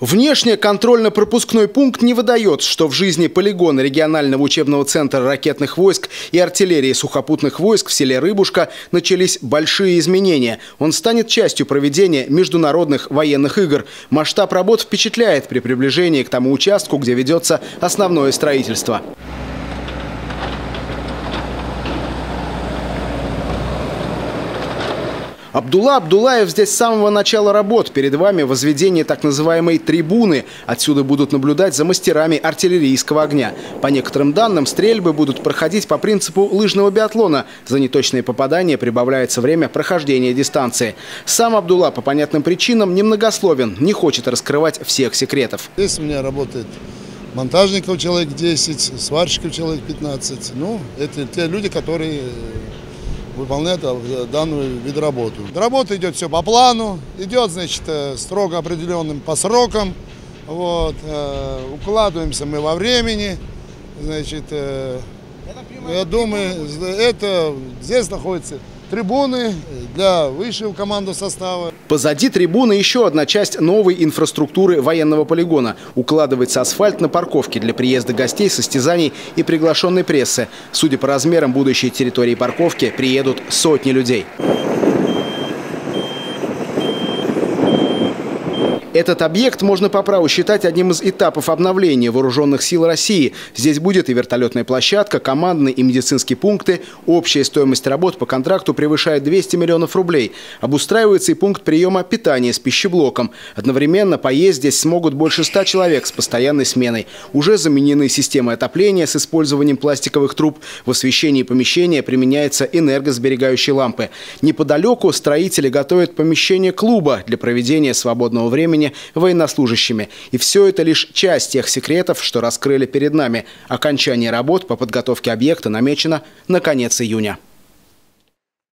Внешне контрольно-пропускной пункт не выдает, что в жизни полигона регионального учебного центра ракетных войск и артиллерии сухопутных войск в селе Рыбушка начались большие изменения. Он станет частью проведения международных военных игр. Масштаб работ впечатляет при приближении к тому участку, где ведется основное строительство. Абдулла Абдулаев здесь с самого начала работ. Перед вами возведение так называемой трибуны. Отсюда будут наблюдать за мастерами артиллерийского огня. По некоторым данным, стрельбы будут проходить по принципу лыжного биатлона. За неточные попадания прибавляется время прохождения дистанции. Сам Абдулла по понятным причинам немногословен, не хочет раскрывать всех секретов. Здесь у меня работает монтажников человек 10, сварщиков человек 15. Ну, это те люди, которые выполняет данную вид работу. Работа идет все по плану, идет, значит, э, строго определенным по срокам. Вот, э, укладываемся мы во времени. Значит, э, я думаю, это здесь находится трибуны для высшего командного состава. Позади трибуны еще одна часть новой инфраструктуры военного полигона. Укладывается асфальт на парковке для приезда гостей, состязаний и приглашенной прессы. Судя по размерам будущей территории парковки, приедут сотни людей. Этот объект можно по праву считать одним из этапов обновления вооруженных сил России. Здесь будет и вертолетная площадка, командные и медицинские пункты. Общая стоимость работ по контракту превышает 200 миллионов рублей. Обустраивается и пункт приема питания с пищеблоком. Одновременно поесть здесь смогут больше 100 человек с постоянной сменой. Уже заменены системы отопления с использованием пластиковых труб. В освещении помещения применяются энергосберегающие лампы. Неподалеку строители готовят помещение клуба для проведения свободного времени времени военнослужащими. И все это лишь часть тех секретов, что раскрыли перед нами. Окончание работ по подготовке объекта намечено на конец июня.